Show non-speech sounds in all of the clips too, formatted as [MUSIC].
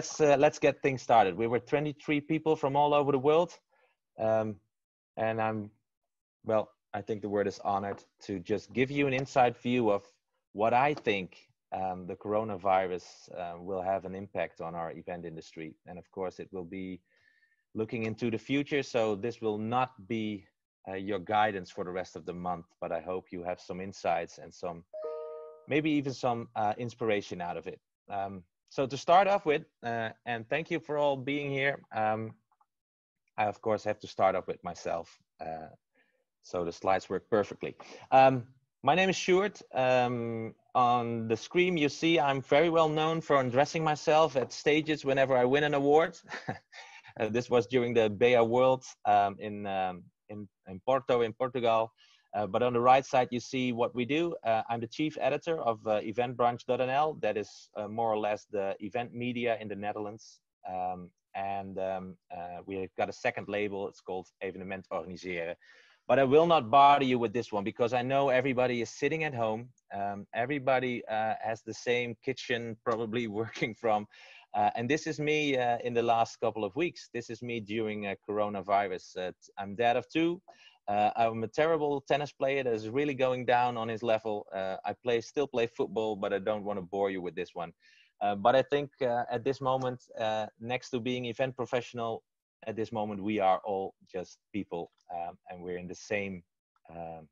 let's uh, let's get things started. We were 23 people from all over the world, um, and I'm well. I think the word is honored to just give you an inside view of what I think um, the coronavirus uh, will have an impact on our event industry, and of course, it will be looking into the future. So this will not be uh, your guidance for the rest of the month, but I hope you have some insights and some maybe even some uh, inspiration out of it. Um, so to start off with, uh, and thank you for all being here. Um, I of course have to start off with myself. Uh, so the slides work perfectly. Um, my name is Sjoerd. Um, on the screen you see I'm very well known for undressing myself at stages whenever I win an award. [LAUGHS] uh, this was during the BEA World um, in, um, in, in Porto in Portugal. Uh, but on the right side, you see what we do. Uh, I'm the chief editor of uh, eventbranche.nl. That is uh, more or less the event media in the Netherlands. Um, and um, uh, we've got a second label. It's called Evenement Organiseren. But I will not bother you with this one because I know everybody is sitting at home. Um, everybody uh, has the same kitchen probably [LAUGHS] working from. and this is me in the last couple of weeks. This is me during coronavirus. I'm dad of two. Uh, I'm a terrible tennis player that is really going down on his level. Uh, I play still play football, but I don't want to bore you with this one. Uh, but I think uh, at this moment, uh, next to being event professional, at this moment we are all just people, um, and we're in the same um,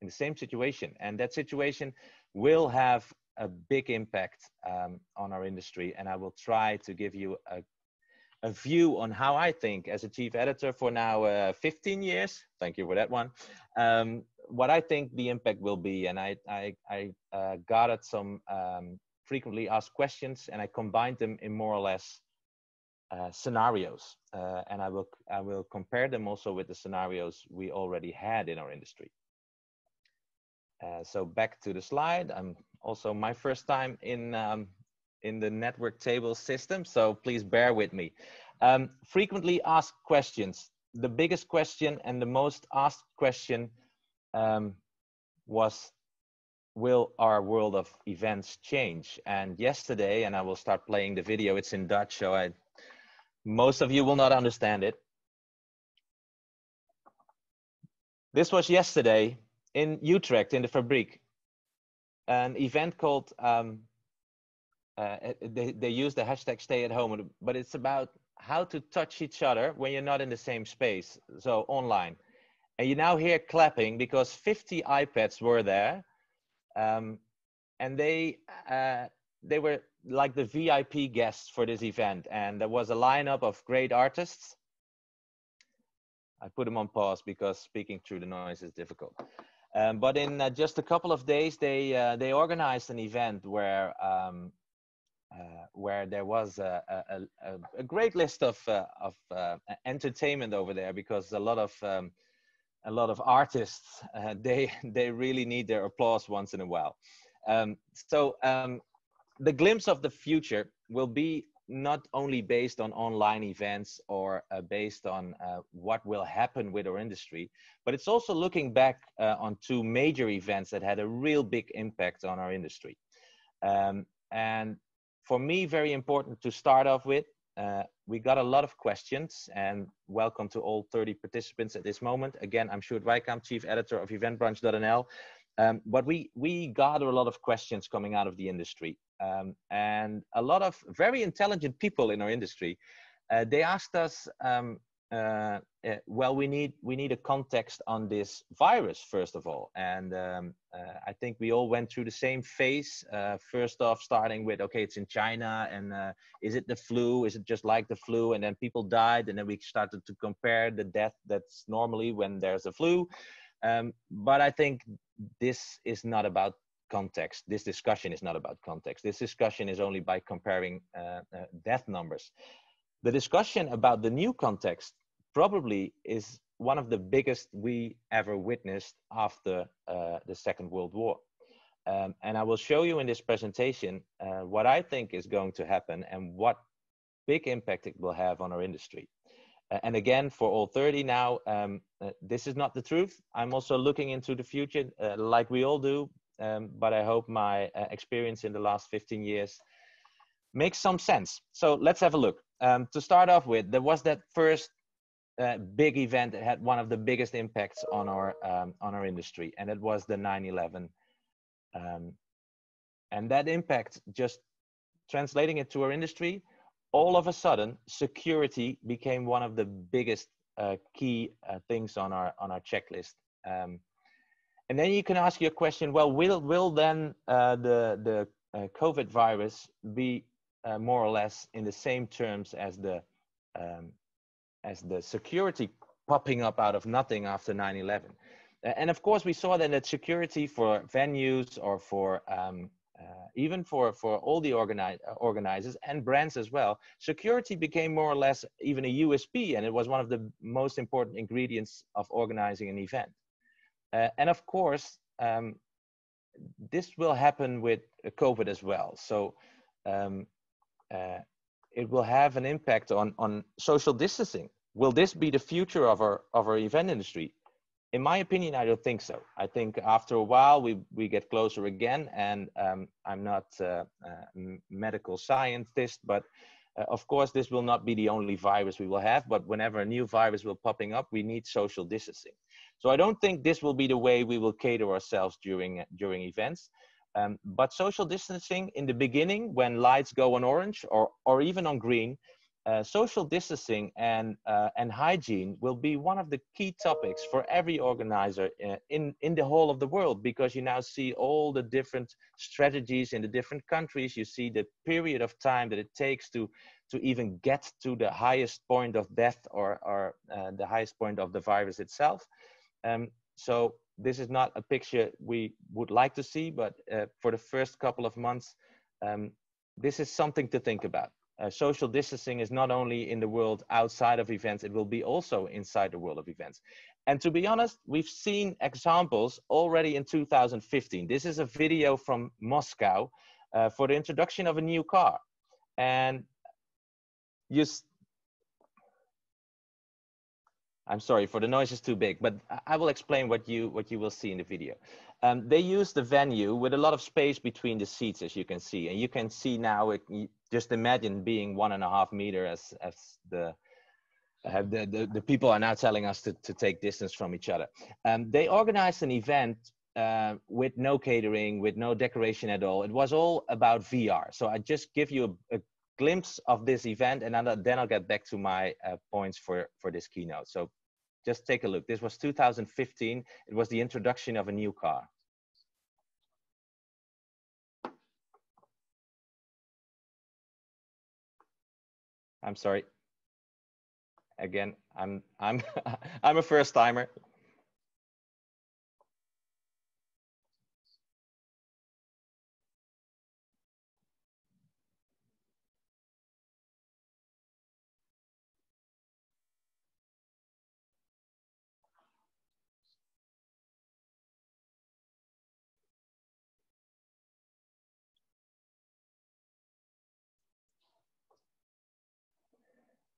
in the same situation. And that situation will have a big impact um, on our industry. And I will try to give you a a view on how I think as a chief editor for now uh, 15 years. Thank you for that one. Um, what I think the impact will be, and I I, I uh, gathered some um, frequently asked questions, and I combined them in more or less uh, scenarios, uh, and I will I will compare them also with the scenarios we already had in our industry. Uh, so back to the slide. I'm also my first time in um, in the network table system, so please bear with me. Um, frequently asked questions. The biggest question and the most asked question um, was, will our world of events change? And yesterday, and I will start playing the video, it's in Dutch, so I, most of you will not understand it. This was yesterday in Utrecht, in the Fabriek, an event called um, uh, they, they use the hashtag stay at home, but it's about how to touch each other when you're not in the same space, so online. And you now hear clapping because 50 iPads were there, um, and they uh, they were like the VIP guests for this event, and there was a lineup of great artists. I put them on pause because speaking through the noise is difficult. Um, but in uh, just a couple of days, they uh, they organized an event where um, uh, where there was a, a, a great list of, uh, of uh, entertainment over there because a lot of um, a lot of artists [LAUGHS] they they really need their applause once in a while. Um, so um, the glimpse of the future will be not only based on online events or uh, based on uh, what will happen with our industry, but it's also looking back uh, on two major events that had a real big impact on our industry. Um, and for me, very important to start off with. Uh, we got a lot of questions and welcome to all 30 participants at this moment. Again, I'm Sjoerd Weikamp, Chief Editor of eventbranche.nl. Um, but we, we gather a lot of questions coming out of the industry um, and a lot of very intelligent people in our industry. Uh, they asked us um, uh, uh, well, we need we need a context on this virus first of all, and um, uh, I think we all went through the same phase. Uh, first off, starting with okay, it's in China, and uh, is it the flu? Is it just like the flu? And then people died, and then we started to compare the death that's normally when there's a flu. Um, but I think this is not about context. This discussion is not about context. This discussion is only by comparing uh, death numbers. The discussion about the new context probably is one of the biggest we ever witnessed after uh, the Second World War. Um, and I will show you in this presentation uh, what I think is going to happen and what big impact it will have on our industry. Uh, and again, for all 30 now, um, uh, this is not the truth. I'm also looking into the future uh, like we all do, um, but I hope my uh, experience in the last 15 years makes some sense. So let's have a look. Um, to start off with, there was that first uh, big event that had one of the biggest impacts on our um, on our industry, and it was the 9/11. Um, and that impact, just translating it to our industry, all of a sudden, security became one of the biggest uh, key uh, things on our on our checklist. Um, and then you can ask your question: Well, will will then uh, the the uh, COVID virus be uh, more or less in the same terms as the um, as the security popping up out of nothing after 9/11? And of course, we saw then that security for venues or for um, uh, even for for all the organize, uh, organizers and brands as well, security became more or less even a USP, and it was one of the most important ingredients of organizing an event. Uh, and of course, um, this will happen with COVID as well. So um, uh, it will have an impact on, on social distancing. Will this be the future of our, of our event industry? In my opinion, I don't think so. I think after a while we, we get closer again, and um, I'm not a, medical scientist, but uh, of course, this will not be the only virus we will have, but whenever a new virus will popping up, we need social distancing. So I don't think this will be the way we will cater ourselves during during events. Um, but social distancing in the beginning, when lights go on orange or or even on green, uh, social distancing and uh, and hygiene will be one of the key topics for every organizer uh, in in the whole of the world because you now see all the different strategies in the different countries. You see the period of time that it takes to to even get to the highest point of death or or uh, the highest point of the virus itself. Um, so this is not a picture we would like to see, but uh, for the first couple of months, um, this is something to think about. Uh, social distancing is not only in the world outside of events, it will be also inside the world of events. And to be honest, we've seen examples already in 2015. This is a video from Moscow uh, for the introduction of a new car. And you, I'm sorry for the noise is too big, but I will explain what you what you will see in the video. Um, they use the venue with a lot of space between the seats, as you can see, and you can see now. It, just imagine being one and a half meter as as the uh, the, the, the people are now telling us to, to take distance from each other. Um, they organized an event uh, with no catering, with no decoration at all. It was all about VR. So I just give you a, a glimpse of this event and then I'll get back to my uh, points for, for this keynote. So just take a look. This was 2015. It was the introduction of a new car. I'm sorry. Again, I'm I'm [LAUGHS] I'm a first timer.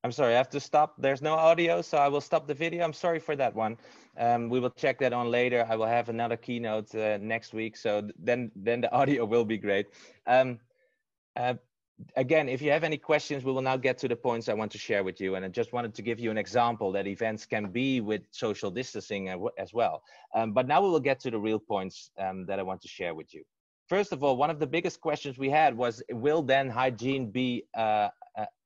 I'm sorry, I have to stop. There's no audio, so I will stop the video. I'm sorry for that one. Um, we will check that on later. I will have another keynote uh, next week, so then then the [LAUGHS] audio will be great. Um, uh, again, if you have any questions, we will now get to the points I want to share with you. And I just wanted to give you an example that events can be with social distancing as well. Um, but now we will get to the real points um, that I want to share with you. First of all, one of the biggest questions we had was, will then hygiene be uh,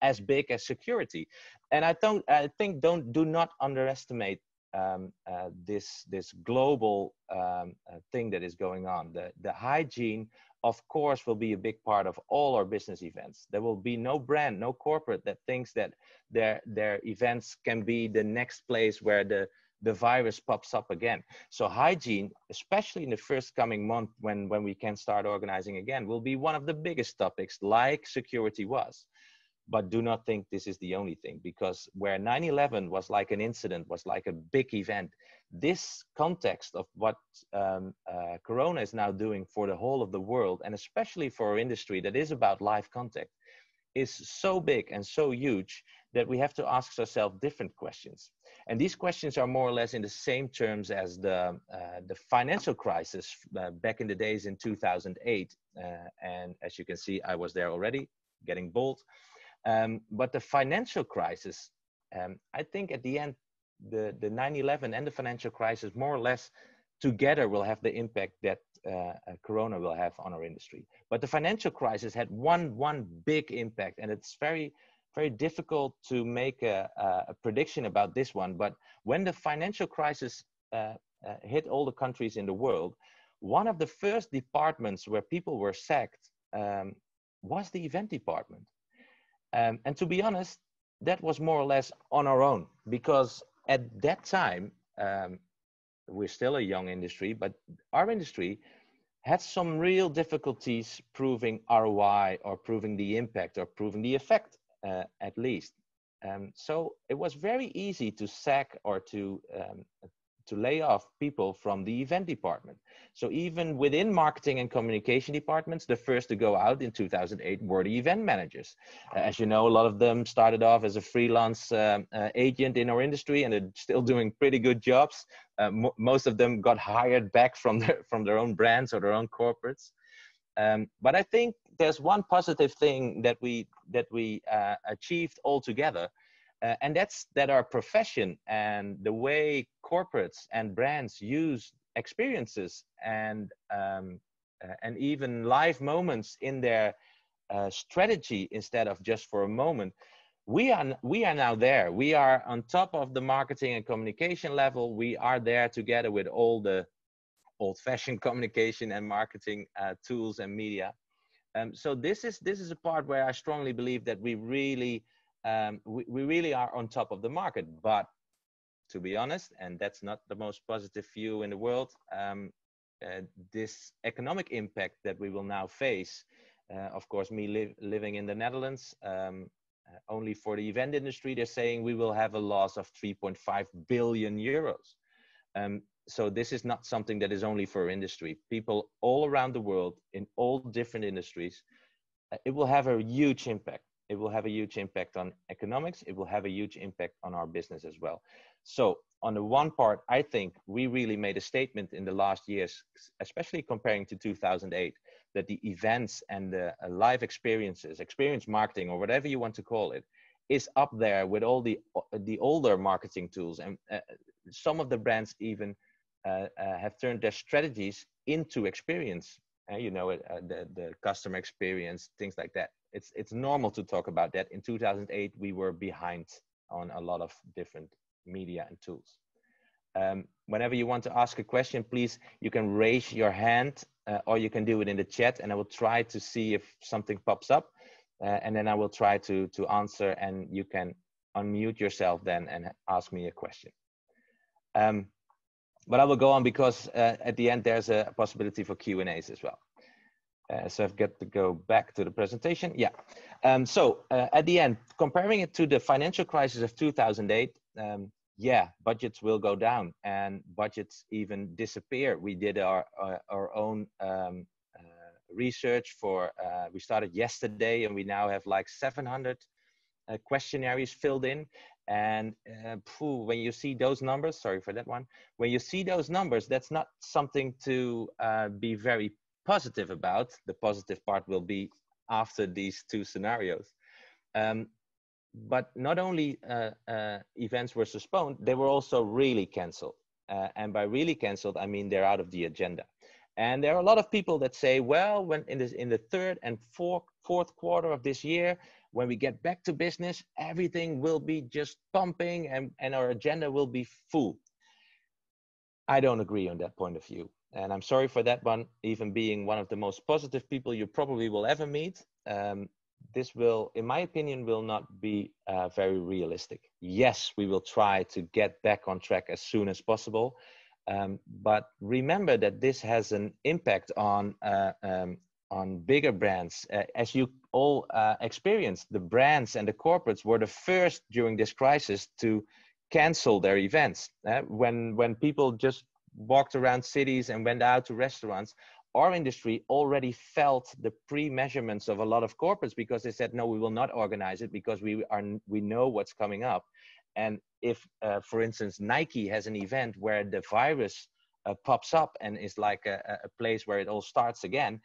as big as security. And I don't, I think, don't do not underestimate um, uh, this this global um, uh, thing that is going on. The the hygiene, of course, will be a big part of all our business events. There will be no brand, no corporate that thinks that their their events can be the next place where the the virus pops up again. So hygiene, especially in the first coming month when when we can start organizing again, will be one of the biggest topics, like security was but do not think this is the only thing because where 9-11 was like an incident was like a big event this context of what um, uh, corona is now doing for the whole of the world and especially for our industry that is about live contact is so big and so huge that we have to ask ourselves different questions and these questions are more or less in the same terms as the uh, the financial crisis uh, back in the days in 2008 uh, and as you can see i was there already getting bold. Um, but the financial crisis, um, I think at the end, the, the 9-11 and the financial crisis more or less together will have the impact that uh, Corona will have on our industry. But the financial crisis had one, one big impact and it's very, very difficult to make a, a prediction about this one. But when the financial crisis uh, uh, hit all the countries in the world, one of the first departments where people were sacked um, was the event department. Um, and to be honest, that was more or less on our own because at that time, um, we're still a young industry, but our industry had some real difficulties proving ROI or proving the impact or proving the effect, uh, at least. Um, so it was very easy to sack or to um, to lay off people from the event department. So even within marketing and communication departments, the first to go out in 2008 were the event managers. As you know, a lot of them started off as a freelance um, uh, agent in our industry and are still doing pretty good jobs. Uh, most of them got hired back from their, from their own brands or their own corporates. Um, but I think there's one positive thing that we that we uh, achieved all together, uh, and that's that our profession and the way corporates and brands use experiences and um, uh, and even live moments in their uh, strategy instead of just for a moment we are we are now there. We are on top of the marketing and communication level. We are there together with all the old fashioned [LAUGHS] communication and marketing uh, tools and media. Um, so this is this is a part where i strongly believe that we really um, we, we really are on top of the market. But to be honest, and that's not the most positive view in the world, um, uh, this economic impact that we will now face, uh, of course, me li living in the Netherlands, um, uh, only for the event industry, they're saying we will have a loss of 3.5 billion euros. Um, so this is not something that is only for industry. People all around the world in all different industries, uh, it will have a huge impact it will have a huge impact on economics. It will have a huge impact on our business as well. So on the one part, I think we really made a statement in the last years, especially comparing to 2008, that the events and the uh, live experiences, experience marketing or whatever you want to call it, is up there with all the uh, the older marketing tools. And uh, some of the brands even uh, uh have turned their strategies into experience. Uh, you know, the the customer experience, things like that it's it's normal to talk about that. In 2008, we were behind on a lot of different media and tools. Um, whenever you want to ask a question, please, you can raise your hand uh, or you can do it in the chat and I will try to see if something pops up uh, and then I will try to, to answer and you can unmute yourself then and ask me a question. Um, but I will go on because uh, at the end there's a possibility for Q&As as well. Uh, so I've got to go back to the presentation. Yeah. Um, so uh, at the end, comparing it to the financial crisis of 2008, um, yeah, budgets will go down and budgets even disappear. We did our uh, our own um, uh, research for. Uh, we started yesterday, and we now have like 700 uh, questionnaires filled in. And phew, when you see those numbers, sorry for that one. When you see those numbers, that's not something to be very positive about. The positive part will be after these two scenarios. Um, but not only uh, uh, events were postponed, they were also really canceled. Uh, and by really canceled, I mean they're out of the agenda. And there are a lot of people that say, well, when in, this, in the third and fourth, fourth quarter of this year, when we get back to business, everything will be just pumping and, and our agenda will be full. I don't agree on that point of view and I'm sorry for that one, even being one of the most positive people you probably will ever meet. Um, this will, in my opinion, will not be uh, very realistic. Yes, we will try to get back on track as soon as possible. Um, but remember that this has an impact on uh, um, on bigger brands. Uh, as you all uh, experienced, the brands and the corporates were the first during this crisis to cancel their events. Uh, when when people just walked around cities and went out to restaurants, our industry already felt the pre-measurements of a lot of corporates because they said, no, we will not organize it because we are we know what's coming up. And if, uh, for instance, Nike has an event where the virus uh, pops up and is like a, a place where it all starts again,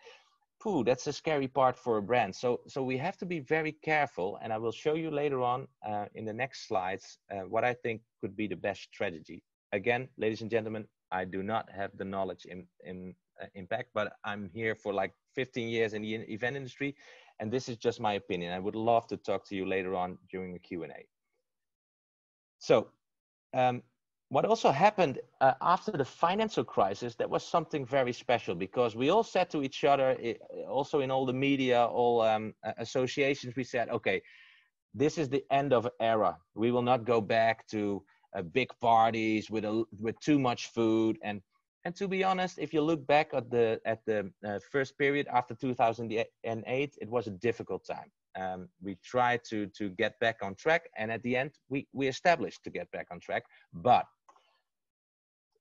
pooh, that's a scary part for a brand. So, so we have to be very careful. And I will show you later on uh, in the next slides uh, what I think could be the best strategy. Again, ladies and gentlemen, I do not have the knowledge in, in uh, impact, but I'm here for like 15 years in the event industry. And this is just my opinion. I would love to talk to you later on during the Q&A. So um, what also happened uh, after the financial crisis, that was something very special because we all said to each other, also in all the media, all um, associations, we said, okay, this is the end of era. We will not go back to uh, big parties with a, with too much food and and to be honest, if you look back at the at the uh, first period after 2008, it was a difficult time. Um, we tried to to get back on track, and at the end, we we established to get back on track. But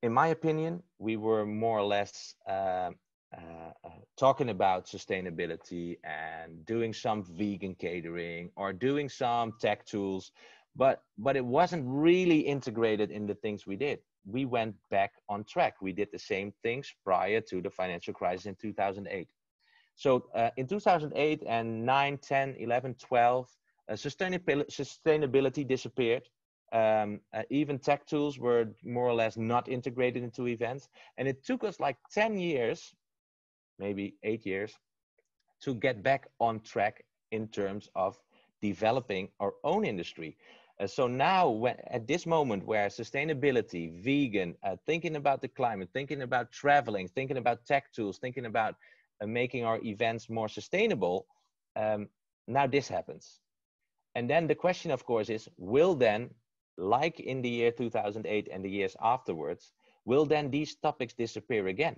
in my opinion, we were more or less uh, uh, uh, talking about sustainability and doing some vegan catering or doing some tech tools, but but it wasn't really integrated in the things we did. We went back on track. We did the same things prior to the financial crisis in 2008. So uh, in 2008 and 9, 10, 11, 12, uh, sustainability, sustainability disappeared um, uh, even tech tools were more or less not integrated into events. And it took us like 10 years, maybe eight years, to get back on track in terms of developing our own industry. Uh, so now, when, at this moment where sustainability, vegan, uh, thinking about the climate, thinking about traveling, thinking about tech tools, thinking about uh, making our events more sustainable, um, now this happens. And then the question, of course, is will then like in the year 2008 and the years afterwards, will then these topics disappear again?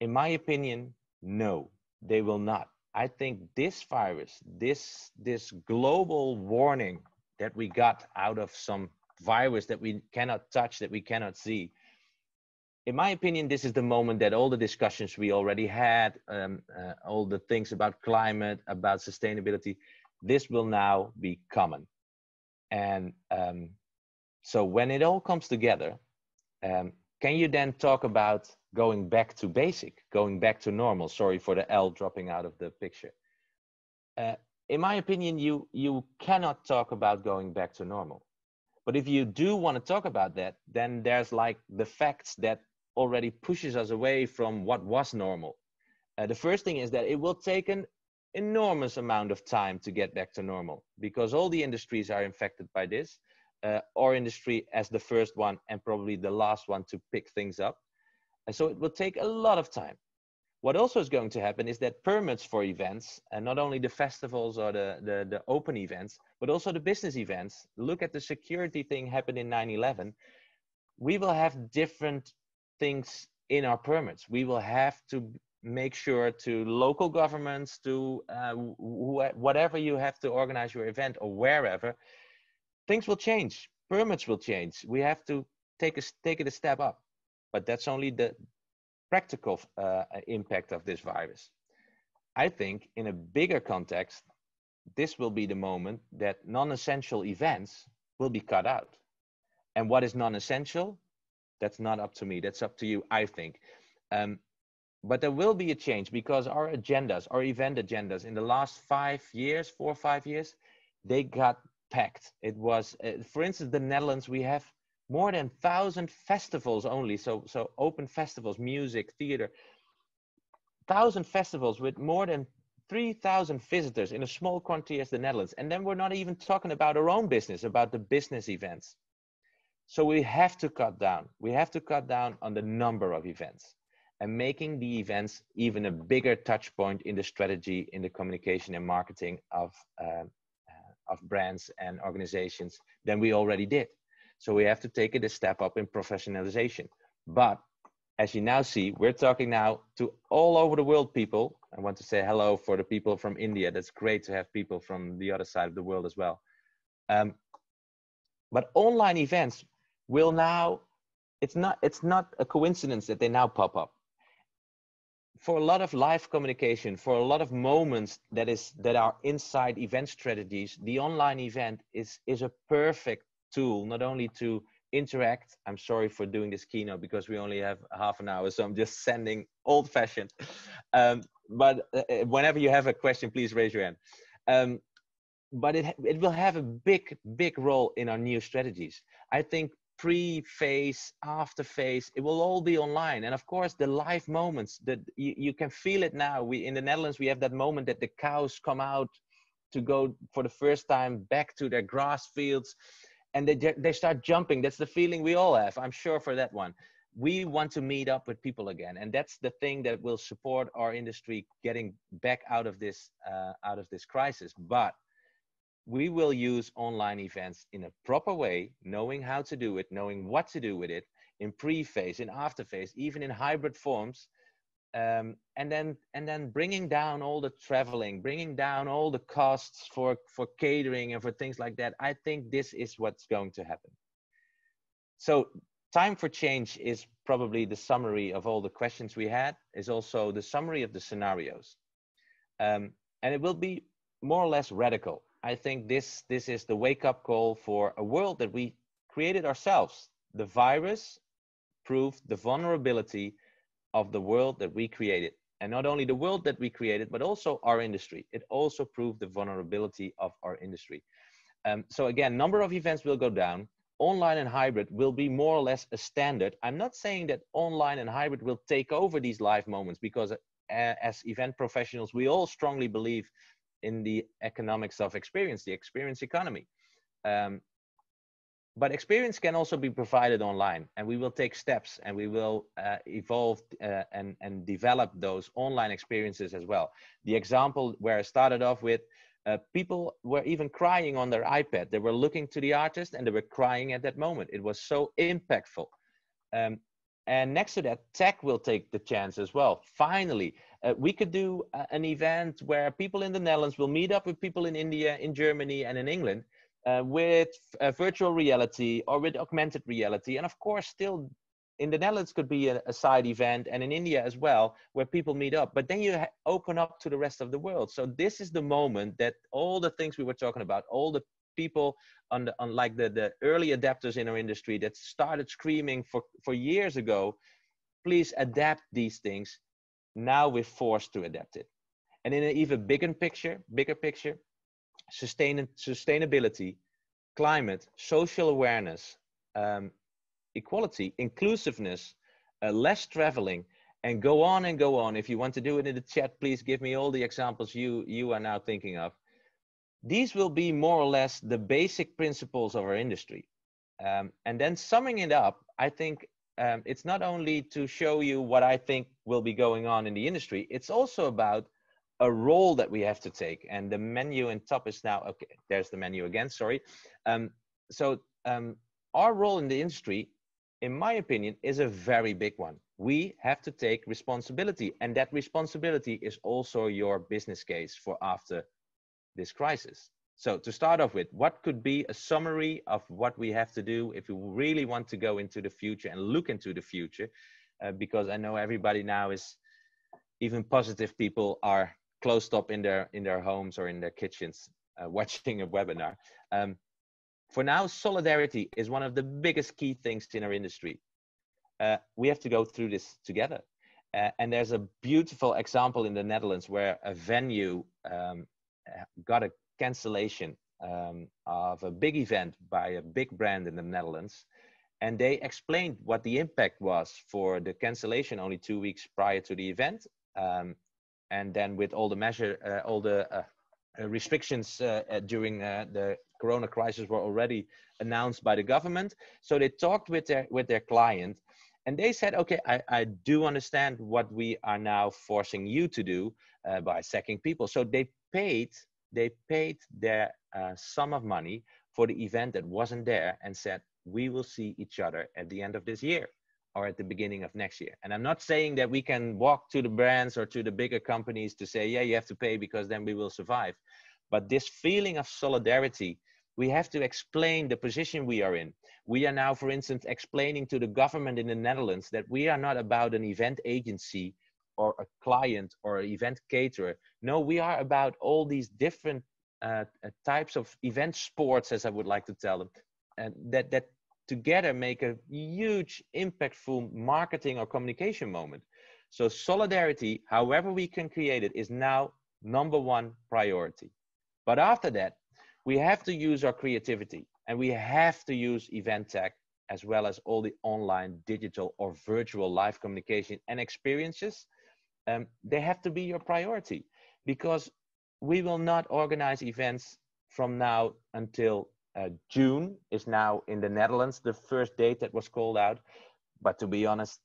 In my opinion, no, they will not. I think this virus, this, this global warning that we got out of some virus that we cannot touch, that we cannot see, in my opinion, this is the moment that all the discussions we already had, um, uh, all the things about climate, about sustainability, this will now be common. And um, so when it all comes together, um, can you then talk about going back to basic, going back to normal? Sorry for the L dropping out of the picture. Uh, in my opinion, you, you cannot talk about going back to normal. But if you do want to talk about that, then there's like the facts that already pushes us away from what was normal. Uh, the first thing is that it will take an enormous amount of time to get back to normal because all the industries are infected by this. Uh, our industry as the first one and probably the last one to pick things up. And so it will take a lot of time. What also is going to happen is that permits for events, and not only the festivals or the, the, the open events, but also the business events. Look at the security thing happened in 9 11. We will have different things in our permits. We will have to make sure to local governments to uh, wh whatever you have to organize your event or wherever things will change permits will change we have to take a take it a step up but that's only the practical uh, impact of this virus. I think in a bigger context this will be the moment that non-essential events will be cut out. And what is non-essential? That's not up to me. That's up to you i think. Um, but there will be a change because our agendas, our event agendas in the last five years, four or five years, they got packed. It was, uh, for instance, the Netherlands, we have more than 1,000 festivals only. So, so open festivals, music, theater, 1,000 festivals with more than 3,000 visitors in a small country as the Netherlands. And then we're not even talking about our own business, about the business events. So we have to cut down. We have to cut down on the number of events and making the events even a bigger touch point in the strategy, in the communication and marketing of, uh, of brands and organizations than we already did. So we have to take it a step up in professionalization. But as you now see, we're talking now to all over the world people. I want to say hello for the people from India. That's great to have people from the other side of the world as well. Um, but online events will now, it's not, it's not a coincidence that they now pop up for a lot of live communication, for a lot of moments that is that are inside event strategies, the online event is is a perfect tool not only to interact. I'm sorry for doing this keynote because we only have half an hour, so I'm just sending old-fashioned. Um, but uh, uh, whenever you have a question, please raise your hand. Um, but it it will have a big big role in our new strategies. I think pre-phase, after phase, it will all be online. And of course, the live moments that you, you can feel it now. We in the Netherlands we have that moment that the cows come out to go for the first time back to their grass fields and they they start jumping. That's the feeling we all have i'm sure for that one. We want to meet up with people again and that's the thing that will support our industry getting back out of this uh, out of this crisis. But we will use online events in a proper way knowing how to do it knowing what to do with it in pre-phase in after phase even in hybrid forms um, and then and then bringing down all the traveling bringing down all the costs for for catering and for things like that i think this is what's going to happen. So time for change is probably the summary of all the questions we had is also the summary of the scenarios. Um, and it will be more or less radical. I think this this is the wake up call for a world that we created ourselves. The virus proved the vulnerability of the world that we created. And not only the world that we created, but also our industry. It also proved the vulnerability of our industry. Um, so again, number of events will go down. Online and hybrid will be more or less a standard. I'm not saying that online and hybrid will take over these live moments because uh, as event professionals, we all strongly believe in the economics of experience, the experience economy. Um, but experience can also be provided online and we will take steps and we will uh, evolve uh, and, and develop those online experiences as well. The example where i started off with uh, people were even crying on their ipad. They were looking to the artist and they were crying at that moment. It was so impactful. Um, and next to that tech will take the chance as well. Finally uh, we could do uh, an event where people in the netherlands will meet up with people in india in germany and in england uh, with uh, virtual reality or with augmented reality. And of course, still in the Netherlands could be a, a, side event and in India as well, where people meet up. But then you open up to the rest of the world. So this is the moment that all the things we were talking about, all the people on the on like the, the early adapters in our industry that started screaming for, for years ago, please adapt these things. Now we're forced to adapt it. And in an even bigger picture, bigger picture, sustain, sustainability, climate, social awareness, um, equality, inclusiveness, uh, less traveling, and go on and go on. If you want to do it in the chat, please give me all the examples you, you are now thinking of. These will be more or less the basic principles of our industry. Um, and then summing it up, I think um, it's not only to show you what I think will be going on in the industry, it's also about a role that we have to take and the menu in top is now okay there's the menu again sorry. Um, so um, our role in the industry in my opinion is a very big one. We have to take responsibility and that responsibility is also your business case for after this crisis. So to start off with what could be a summary of what we have to do if we really want to go into the future and look into the future? Uh, because i know everybody now is even positive people are closed up in their in their homes or in their kitchens uh, [LAUGHS] watching a webinar. Um, for now, solidarity is one of the biggest key things in our industry. Uh, we have to go through this together. Uh, and there's a beautiful example in the Netherlands where a venue um, got a cancellation um, of a big event by a big brand in the Netherlands. And they explained what the impact was for the cancellation only two weeks prior to the event. Um, and then with all the measure, uh, all the uh, uh, restrictions during the corona crisis were already announced by the government. So they talked with their with their client, and they said, "Okay, I, I do understand what we are now forcing you to do by sacking people." So they paid they paid their uh, sum of money for the event that wasn't there and said, we will see each other at the end of this year or at the beginning of next year. And I'm not saying that we can walk to the brands or to the bigger companies to say, yeah, you have to pay because then we will survive. But this feeling of solidarity, we have to explain the position we are in. We are now, for instance, explaining to the government in the Netherlands that we are not about an event agency or a client or an event caterer. No, we are about all these different uh, types of event sports, as I would like to tell them, and that that together make a huge impactful marketing or communication moment So solidarity, however we can create it, is now number one priority. But after that, we have to use our creativity and we have to use event tech as well as all the online, digital, or virtual live communication and experiences. Um, they have to be your priority because we will not organize events from now until uh, June is now in the Netherlands, the first date that was called out. But to be honest,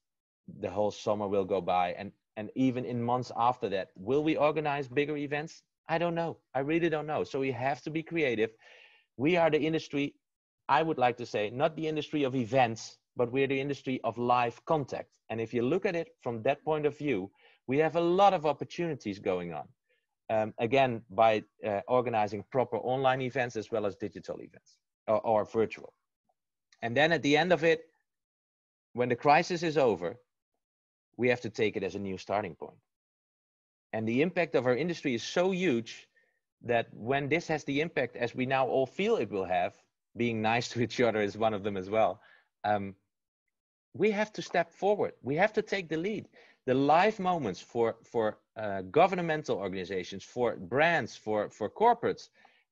the whole summer will go by. And, and even in months after that, will we organize bigger events? I don't know. I really don't know. So we have to be creative. We are the industry, I would like to say, not the industry of events, but we're the industry of live contact. And if you look at it from that point of view, we have a lot of opportunities going on um, again by uh, organizing proper online events as well as digital events or, or virtual. And then at the end of it when the crisis is over we have to take it as a new starting point. And the impact of our industry is so huge that when this has the impact as we now all feel it will have being nice [LAUGHS] to each other is one of them as well um, we have to step forward. We have to take the lead the live moments for for uh, governmental organizations for brands for for corporates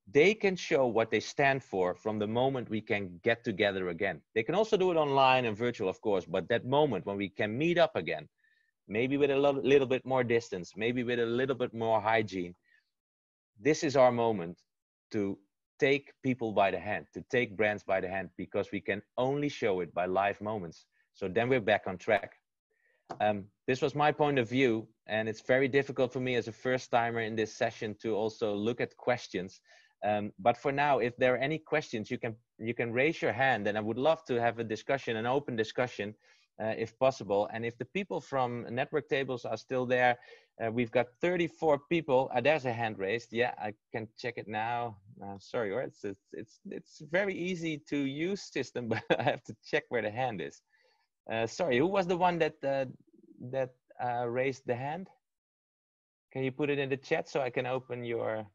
they can show what they stand for from the moment we can get together again. They can also do it online and virtual of course but that moment when we can meet up again maybe with a little, little bit more distance maybe with a little bit more hygiene this is our moment to take people by the hand to take brands by the hand because we can only show it by live moments. So then we're back on track um, this was my point of view, and it's very difficult for me as a first timer in this session to also look at questions. Um, but for now, if there are any questions, you can you can raise your hand, and I would love to have a discussion, an open discussion, uh, if possible. And if the people from network tables are still there, uh, we've got 34 people. Uh, there's a hand raised. Yeah, I can check it now. Uh, sorry, or it's, it's it's it's very easy to use system, [LAUGHS] but I have to check where the hand is. Uh, sorry, who was the one that uh, that uh, raised the hand? Can you put it in the chat so I can open your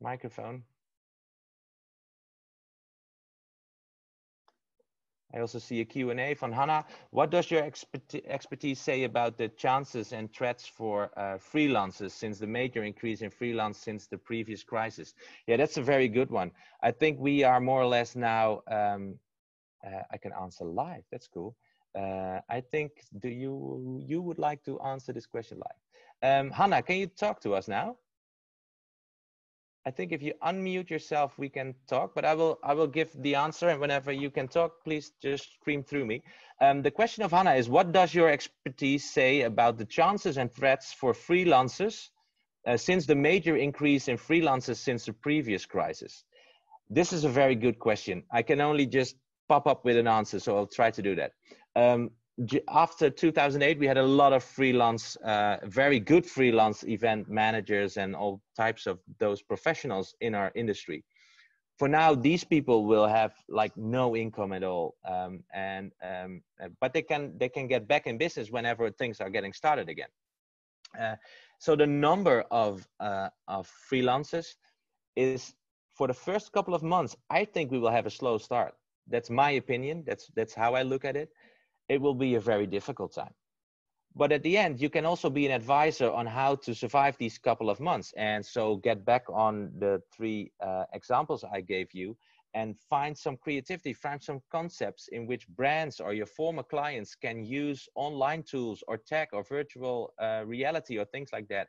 microphone? I also see a Q&A from Hannah. What does your expertise say about the chances and threats for uh, freelancers since the major increase in freelance since the previous crisis? Yeah, that's a very good one. I think we are more or less now, um, uh, I can answer live, that's cool uh, I think do you you would like to answer this question live? Um, Hannah, can you talk to us now? I think if you unmute yourself, we can talk. But I will I will give the answer, and whenever you can talk, please just scream through me. Um, the question of Hannah is: What does your expertise say about the chances and threats for freelancers uh, since the major increase in freelancers since the previous crisis? This is a very good question. I can only just pop up with an answer, so I'll try to do that. Um, after 2008, we had a lot of freelance, uh, very good freelance event managers and all types of those professionals in our industry. For now, these people will have like no income at all, um, and um, but they can they can get back in business whenever things are getting started again. Uh, so the number of uh, of freelancers is for the first couple of months. I think we will have a slow start. That's my opinion. That's that's how I look at it it will be a very difficult time. But at the end, you can also be an advisor on how to survive these couple of months. And so get back on the three uh, examples I gave you and find some creativity, find some concepts in which brands or your former clients can use online tools or tech or virtual uh, reality or things like that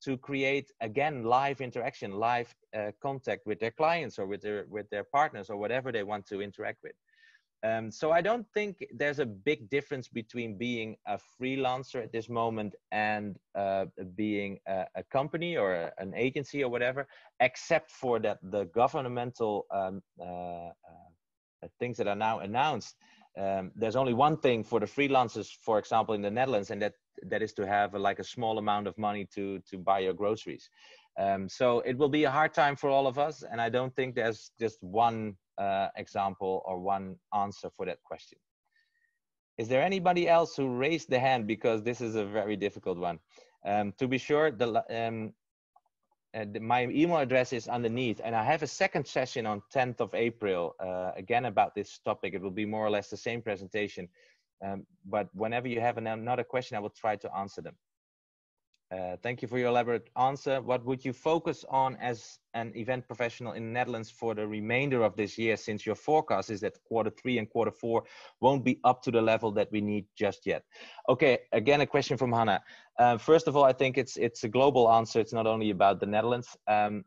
to create again live interaction live uh, contact with their clients or with their with their partners or whatever they want to interact with um, so I don't think there's a big difference between being a freelancer at this moment and uh, being a, a, company or a, an agency or whatever, except for that the governmental um, uh, uh, things that are now announced. Um, there's only one thing for the freelancers, for example, in the Netherlands, and that that is to have a, like a small amount of money to to buy your groceries. Um, so it will be a hard time for all of us, and I don't think there's just one uh, example or one answer for that question. Is there anybody else who raised the hand because this is a very difficult one? Um, to be sure, the, um, uh, the, my email address is underneath and I have a second session on 10th of April, uh, again about this topic. It will be more or less the same presentation. Um, but whenever you have an, another question, I will try to answer them. Uh, thank you for your elaborate answer. What would you focus on as an event professional in the Netherlands for the remainder of this year, since your forecast is that quarter three and quarter four won't be up to the level that we need just yet? Okay, again, a question from Hannah. Uh, first of all, I think it's it's a global answer. It's not only about the Netherlands. Um,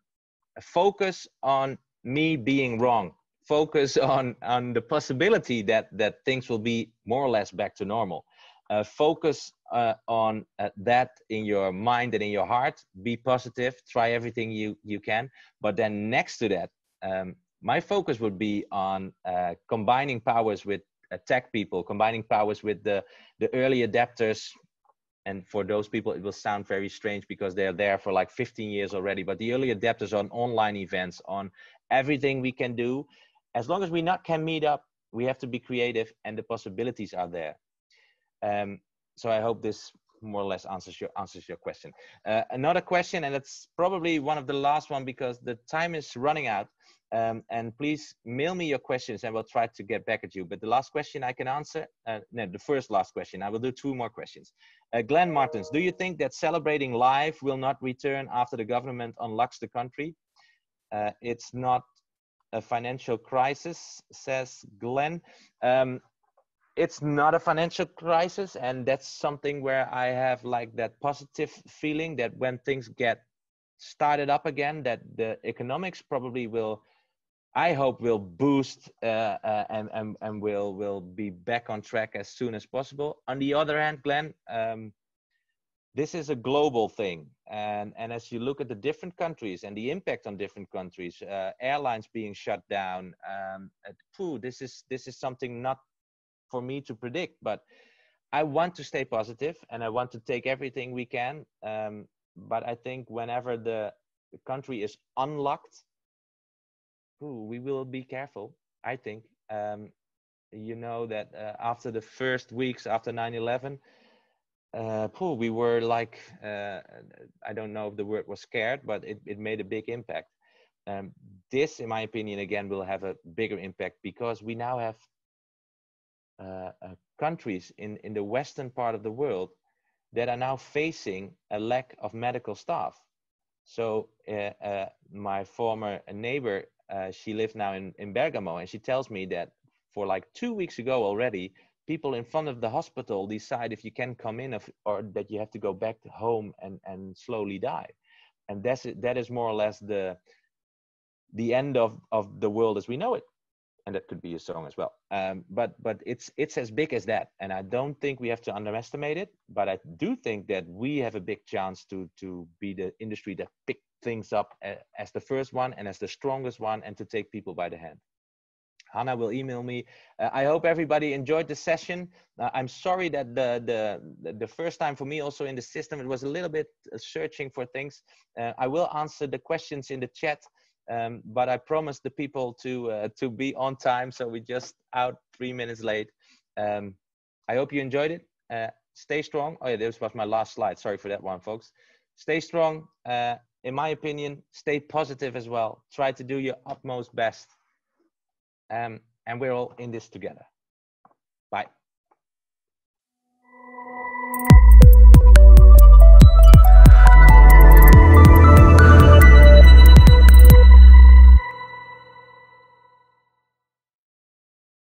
focus on me being wrong. Focus on on the possibility that that things will be more or less back to normal uh, focus uh, on uh, that in your mind and in your heart. Be positive. Try everything you you can. But then next to that um, my focus would be on uh, combining powers with uh, tech people combining powers with the the early adapters. And for those people it will sound very strange because they're there for like 15 years already but the early adapters on online events on everything we can do as long as we not can meet up we have to be creative and the possibilities are there um, so I hope this more or less answers your answers your question. Uh, another question, and it's probably one of the last one because the time is running out. Um, and please mail me your questions, and we'll try to get back at you. But the last question I can answer, uh, no, the first last question. I will do two more questions. Uh, Glenn Martins, do you think that celebrating life will not return after the government unlocks the country? Uh, it's not a financial crisis, says Glenn. Um, it's not a financial crisis and that's something where i have like that positive feeling that when things get started up again that the economics probably will i hope will boost uh, uh, and, and and will will be back on track as soon as possible. On the other hand glenn um, this is a global thing and and as you look at the different countries and the impact on different countries uh, airlines being shut down um, food this is this is something not for me to predict but i want to stay positive and i want to take everything we can um, but i think whenever the, country is unlocked ooh, we will be careful i think. Um, you know that uh, after the first weeks after 9-11 uh, we were like uh, i don't know if the word was scared but it, it made a big impact. Um, this in my opinion again will have a bigger impact because we now have uh, uh, countries in, in the western part of the world that are now facing a lack of medical staff. So uh, uh, my former neighbor, uh, she lives now in, in Bergamo, and she tells me that for like two weeks ago already, people in front of the hospital decide if you can come in or, or that you have to go back to home and, and slowly die. And that's that is more or less the the end of, of the world as we know it and that could be a song as well. Um, but but it's it's as big as that, and I don't think we have to underestimate it. But I do think that we have a big chance to to be the industry that pick things up as the first one and as the strongest one, and to take people by the hand. Hannah will email me. Uh, I hope everybody enjoyed the session. Uh, I'm sorry that the, the the first time for me also in the system it was a little bit searching for things. Uh, I will answer the questions in the chat. Um, but I promised the people to uh, to be on time, so we just out three minutes late. Um, I hope you enjoyed it. Uh, stay strong. Oh yeah, this was my last slide. Sorry for that one, folks. Stay strong. Uh, in my opinion, stay positive as well. Try to do your utmost best. Um, and we're all in this together. Bye.